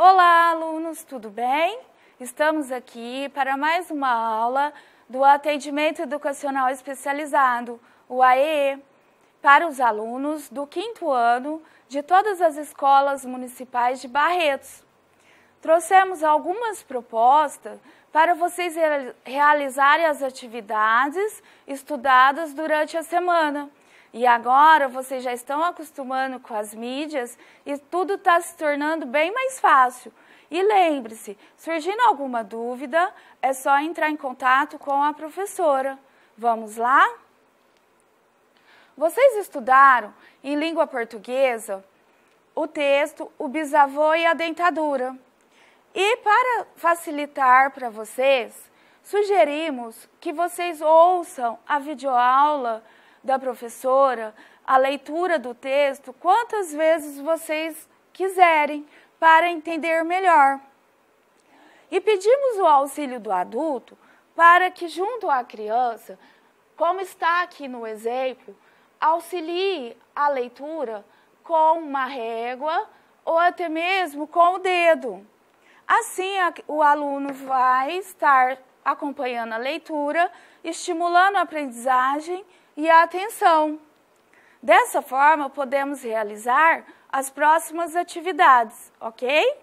Olá, alunos, tudo bem? Estamos aqui para mais uma aula do Atendimento Educacional Especializado, o AEE, para os alunos do quinto ano de todas as escolas municipais de Barretos. Trouxemos algumas propostas para vocês realizarem as atividades estudadas durante a semana. E agora vocês já estão acostumando com as mídias e tudo está se tornando bem mais fácil. E lembre-se, surgindo alguma dúvida, é só entrar em contato com a professora. Vamos lá? Vocês estudaram em língua portuguesa o texto O Bisavô e a Dentadura. E para facilitar para vocês, sugerimos que vocês ouçam a videoaula da professora, a leitura do texto, quantas vezes vocês quiserem, para entender melhor. E pedimos o auxílio do adulto para que, junto à criança, como está aqui no exemplo, auxilie a leitura com uma régua ou até mesmo com o dedo. Assim, o aluno vai estar acompanhando a leitura, estimulando a aprendizagem e a atenção. Dessa forma, podemos realizar as próximas atividades, ok?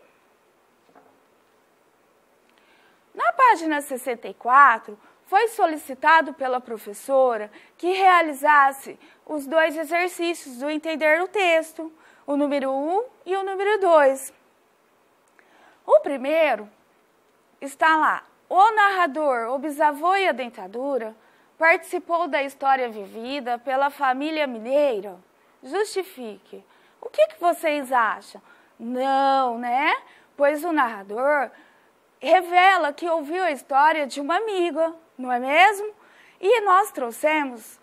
Na página 64, foi solicitado pela professora que realizasse os dois exercícios do entender o texto, o número 1 e o número 2. O primeiro está lá. O narrador, o bisavô e a dentadura participou da história vivida pela família mineira? Justifique. O que, que vocês acham? Não, né? Pois o narrador revela que ouviu a história de uma amiga, não é mesmo? E nós trouxemos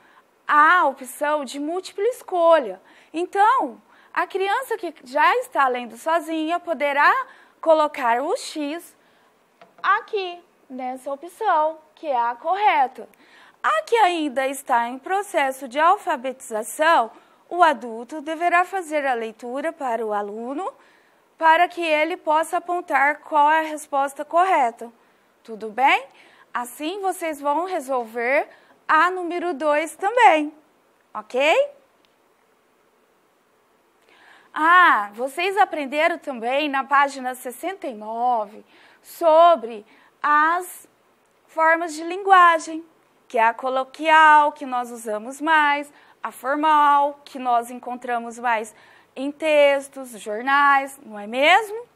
a opção de múltipla escolha. Então, a criança que já está lendo sozinha poderá colocar o X aqui, nessa opção, que é a correta. A que ainda está em processo de alfabetização, o adulto deverá fazer a leitura para o aluno para que ele possa apontar qual é a resposta correta. Tudo bem? Assim vocês vão resolver a número 2 também, ok? Ah, vocês aprenderam também na página 69 sobre as formas de linguagem que é a coloquial, que nós usamos mais, a formal, que nós encontramos mais em textos, jornais, não é mesmo?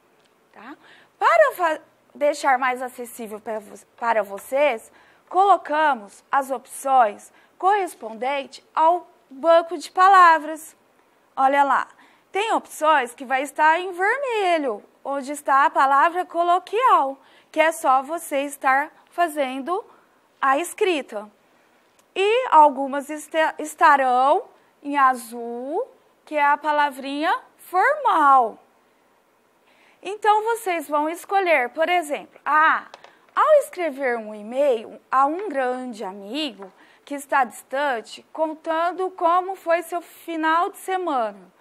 Tá? Para deixar mais acessível para vocês, colocamos as opções correspondentes ao banco de palavras. Olha lá, tem opções que vai estar em vermelho, onde está a palavra coloquial, que é só você estar fazendo a escrita. E algumas estarão em azul, que é a palavrinha formal. Então, vocês vão escolher, por exemplo, ah, ao escrever um e-mail a um grande amigo que está distante, contando como foi seu final de semana.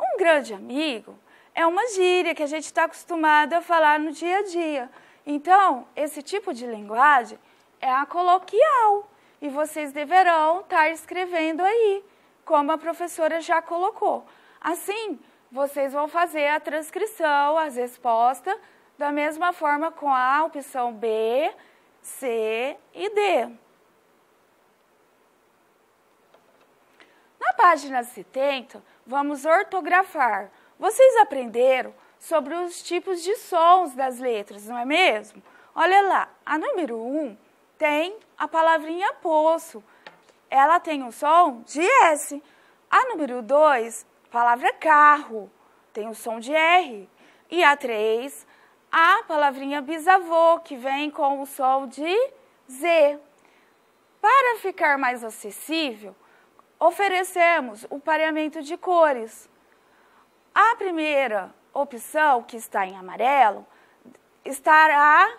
Um grande amigo é uma gíria que a gente está acostumado a falar no dia a dia. Então, esse tipo de linguagem é a coloquial e vocês deverão estar escrevendo aí, como a professora já colocou. Assim, vocês vão fazer a transcrição, as respostas, da mesma forma com a opção B, C e D. Na página 70, vamos ortografar. Vocês aprenderam sobre os tipos de sons das letras, não é mesmo? Olha lá, a número 1 tem a palavrinha poço. Ela tem o som de S. A número 2, palavra carro, tem o som de R. E a 3, a palavrinha bisavô, que vem com o som de Z. Para ficar mais acessível, oferecemos o pareamento de cores. A primeira opção, que está em amarelo, estará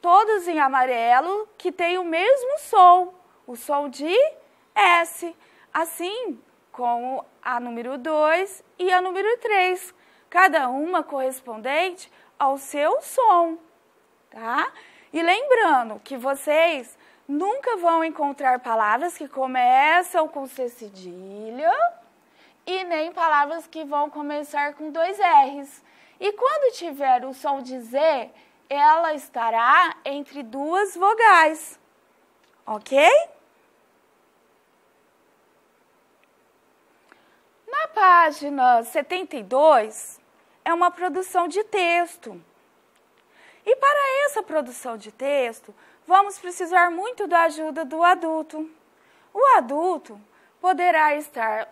todas em amarelo, que tem o mesmo som, o som de S. Assim como a número 2 e a número 3, cada uma correspondente ao seu som, tá? E lembrando que vocês nunca vão encontrar palavras que começam com C cedilha e nem palavras que vão começar com dois R's. E quando tiver o som de Z, ela estará entre duas vogais, ok? Na página 72, é uma produção de texto. E para essa produção de texto, vamos precisar muito da ajuda do adulto. O adulto poderá estar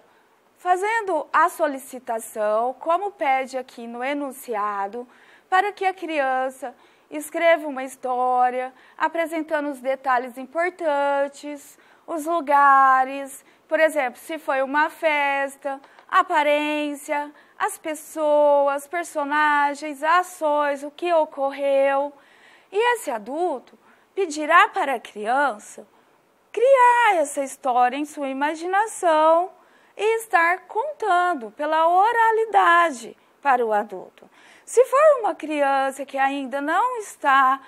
fazendo a solicitação, como pede aqui no enunciado, para que a criança escreva uma história apresentando os detalhes importantes, os lugares, por exemplo, se foi uma festa, aparência, as pessoas, personagens, ações, o que ocorreu. E esse adulto pedirá para a criança criar essa história em sua imaginação e estar contando pela oralidade para o adulto. Se for uma criança que ainda não está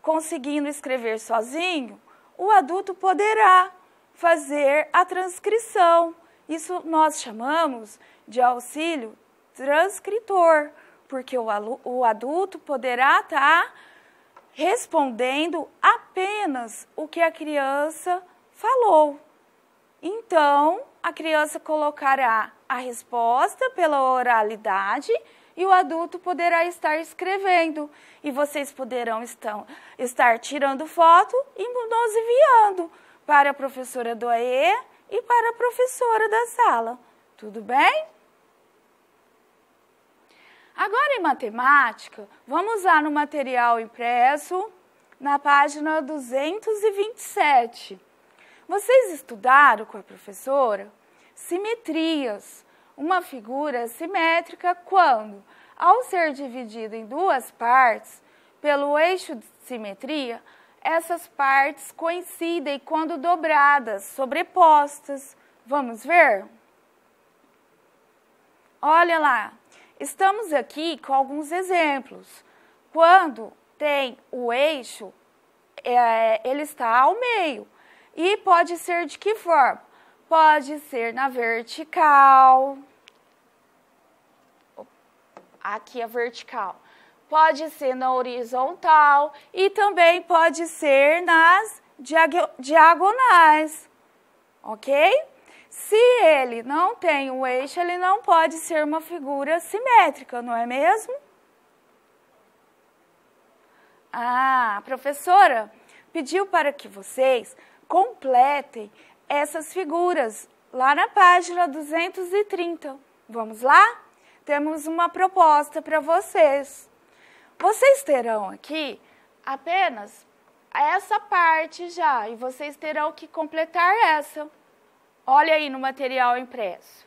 conseguindo escrever sozinho, o adulto poderá fazer a transcrição. Isso nós chamamos de auxílio transcritor, porque o, o adulto poderá estar respondendo apenas o que a criança falou. Então, a criança colocará a resposta pela oralidade e o adulto poderá estar escrevendo. E vocês poderão estar tirando foto e nos enviando para a professora do AE e para a professora da sala. Tudo bem? Agora, em matemática, vamos lá no material impresso, na página 227. Vocês estudaram com a professora simetrias. Uma figura simétrica quando, ao ser dividida em duas partes, pelo eixo de simetria, essas partes coincidem quando dobradas, sobrepostas. Vamos ver? Olha lá, Estamos aqui com alguns exemplos. Quando tem o eixo, é, ele está ao meio. E pode ser de que forma? Pode ser na vertical. Aqui a vertical. Pode ser na horizontal e também pode ser nas diagonais. Ok? Se ele não tem o eixo, ele não pode ser uma figura simétrica, não é mesmo? Ah, professora pediu para que vocês completem essas figuras lá na página 230. Vamos lá? Temos uma proposta para vocês. Vocês terão aqui apenas essa parte já e vocês terão que completar essa. Olha aí no material impresso.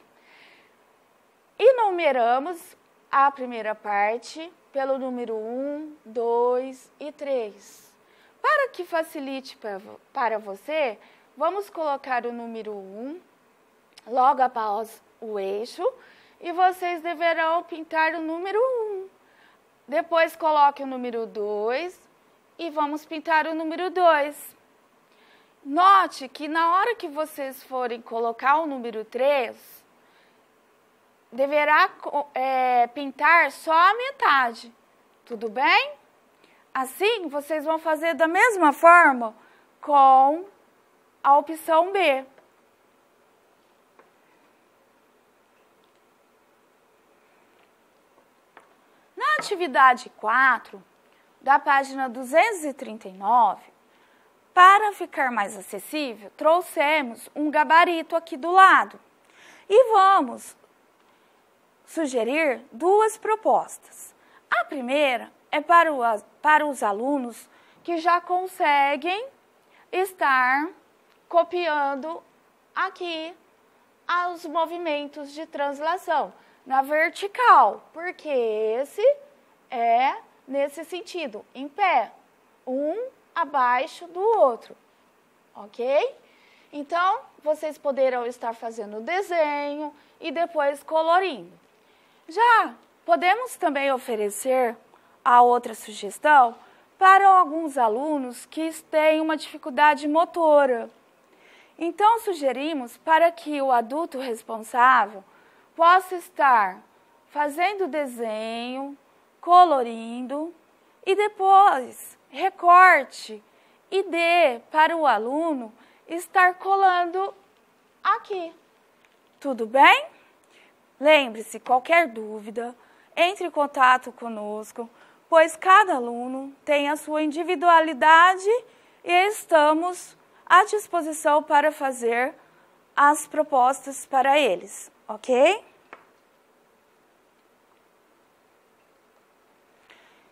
E numeramos a primeira parte pelo número 1, 2 e 3. Para que facilite para você, vamos colocar o número 1 logo após o eixo e vocês deverão pintar o número 1. Depois coloque o número 2 e vamos pintar o número 2. Note que na hora que vocês forem colocar o número 3, deverá é, pintar só a metade, tudo bem? Assim, vocês vão fazer da mesma forma com a opção B. Na atividade 4, da página 239, para ficar mais acessível, trouxemos um gabarito aqui do lado. E vamos sugerir duas propostas. A primeira é para, o, para os alunos que já conseguem estar copiando aqui os movimentos de translação na vertical, porque esse é nesse sentido, em pé. Um abaixo do outro, ok? Então, vocês poderão estar fazendo o desenho e depois colorindo. Já podemos também oferecer a outra sugestão para alguns alunos que têm uma dificuldade motora. Então, sugerimos para que o adulto responsável possa estar fazendo desenho, colorindo e depois recorte e dê para o aluno estar colando aqui. Tudo bem? Lembre-se, qualquer dúvida, entre em contato conosco, pois cada aluno tem a sua individualidade e estamos à disposição para fazer as propostas para eles, ok?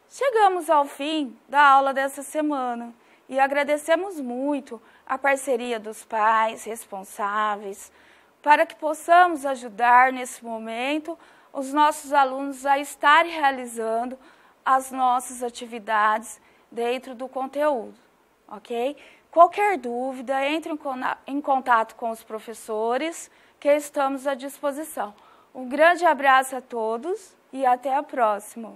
Chegamos ao fim da aula dessa semana e agradecemos muito a parceria dos pais responsáveis para que possamos ajudar nesse momento os nossos alunos a estarem realizando as nossas atividades dentro do conteúdo, ok? Qualquer dúvida, entre em contato com os professores que estamos à disposição. Um grande abraço a todos e até a próxima.